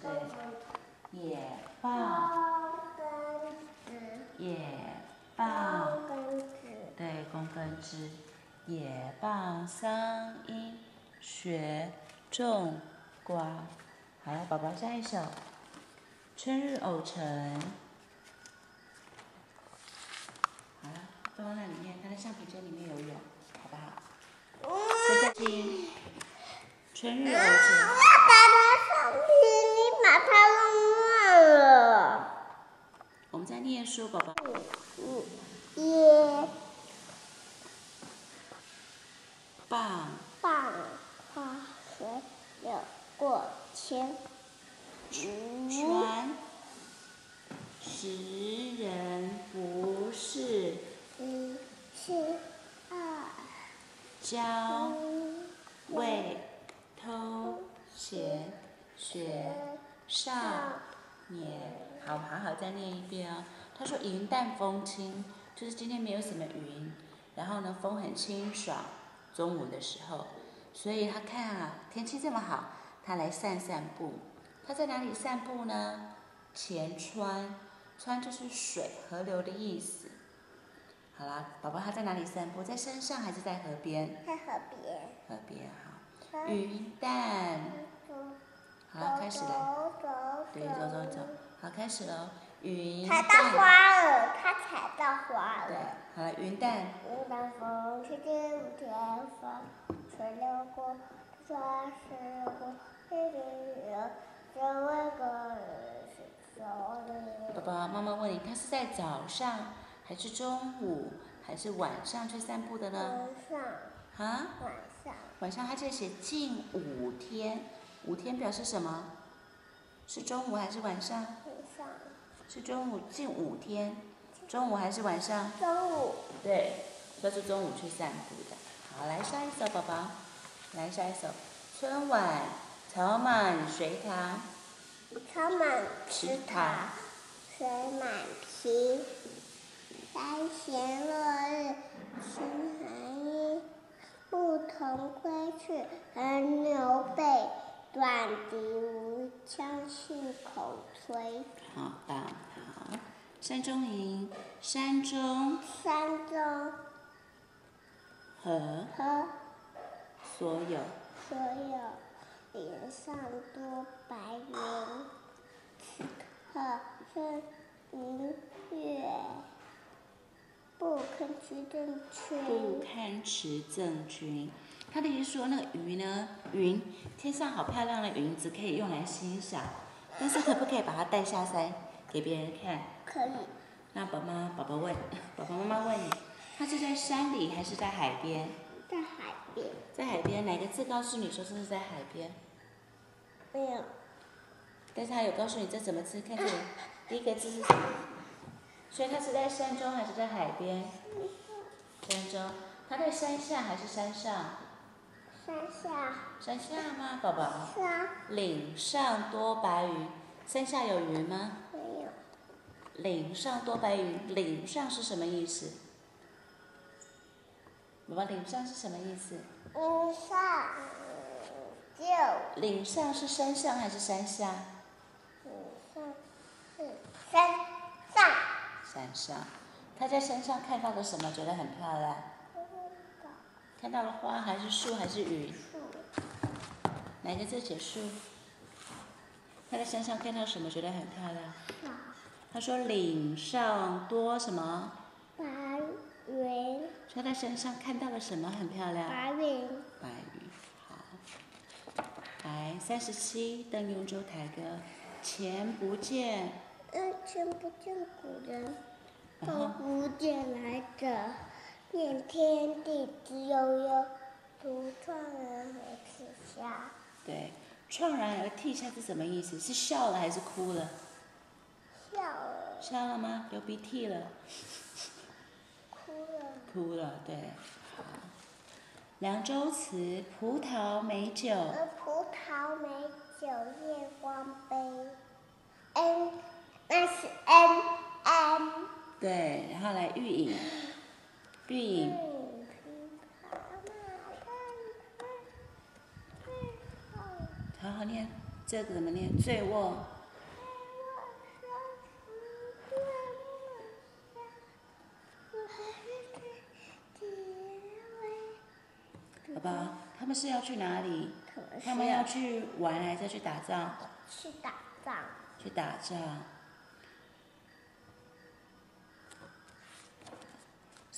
对，野蚌，野蚌，对，公根枝，野蚌桑阴学种瓜。好了，宝宝下一首，春日偶成。好了，放在里面，他在橡皮筋里面游泳，好不好？再再听，春日偶成。我们在念书，宝宝。耶棒。棒。花水流过千船，十人不是一是二交未偷闲学少年。好，好好再念一遍哦。他说云淡风轻，就是今天没有什么云，然后呢风很清爽，中午的时候，所以他看啊天气这么好，他来散散步。他在哪里散步呢？前川，川就是水河流的意思。好啦，宝宝他在哪里散步？在山上还是在河边？在河边。河边好。云淡。好，开始了。对，走走走。好，开始喽。云踩到花了，他踩到花了。对，好了，云淡。云淡风轻轻舞天风，吹流过，花时过，一缕缕，只为个是少年。宝宝，妈妈问你，他是在早上，还是中午，还是晚上去散步的呢？晚上。啊？晚上。晚上，他这写近五天，五天表示什么？是中午还是晚上？是中午近五天，中午还是晚上？中午。对，都是中午去散步的。好，来下一首，宝宝，来下一首。春晚，草满水塘。草满池塘，水满皮。三弦落日寻寒衣，牧童归去横流背。短笛无腔，信口吹。好的，好。山中吟，山中。山中。和。和。所有。所有。脸上多白云，此刻风云月。不堪持赠君。不堪持赠君。他的意思说，那个鱼呢？云，天上好漂亮的云，只可以用来欣赏，但是可不可以把它带下山给别人看？可以。那宝妈，宝宝问，宝宝妈妈问你，它是在山里还是在海边？在海边。在海边，哪个字告诉你说这是在海边？没有。但是他有告诉你这怎么字？看这里，第一个字是什么？所以它是在山中还是在海边？山中。它在山下还是山上？山下，山下吗，宝宝？是啊。岭上多白云，山下有云吗？没有。岭上多白云，岭上是什么意思？宝宝，岭上是什么意思？岭上，就。岭上是山上还是山下？岭上是山上。山上，他在山上看到了什么？觉得很漂亮。看到了花还是树还是云？哪个字写树？他在山上看到什么？觉得很漂亮。他说岭上多什么？白云。他在山上看到了什么？很漂亮。白云。白云，好。来，三十七，邓永州台歌，前不见。嗯，前不见古人，后不见来者。念天地之悠悠，独怆然而涕下。对，怆然而涕下是什么意思？是笑了还是哭了？笑了。笑了吗？流鼻涕了。哭了。哭了，对。好。凉州词《葡萄美酒》。葡萄美酒夜光杯。嗯那是 N N。对，然后来玉饮。玉饮，好好念，这个怎么念？醉卧。宝宝，他们是要去哪里？他们要去玩还是去打仗？去打仗。去打仗。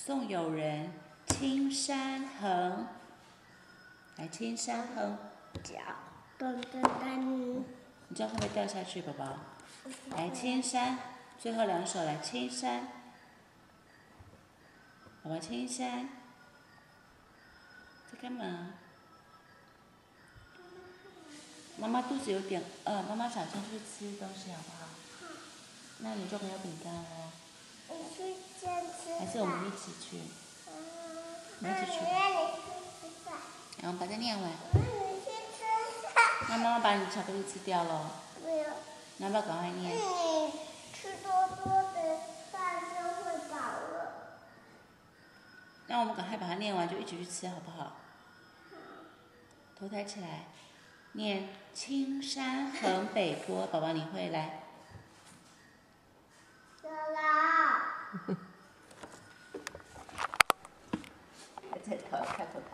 送友人青山横，来青山横，脚噔噔噔。你这样会不会掉下去，宝宝？来青山，最后两首来青山，宝宝青山，在干嘛？妈妈肚子有点饿，妈妈想先去吃东西，好不好？那你就没有饼干哦。我们一起去？一起去。然后把它念完。那妈妈把你巧克力吃掉了。没有。那要赶快念？吃多多的饭就会饱了。那我们赶快把它念完，就一起去吃，好不好？头抬起来，念青山横北坡，宝宝你会来。姥姥。再头开头。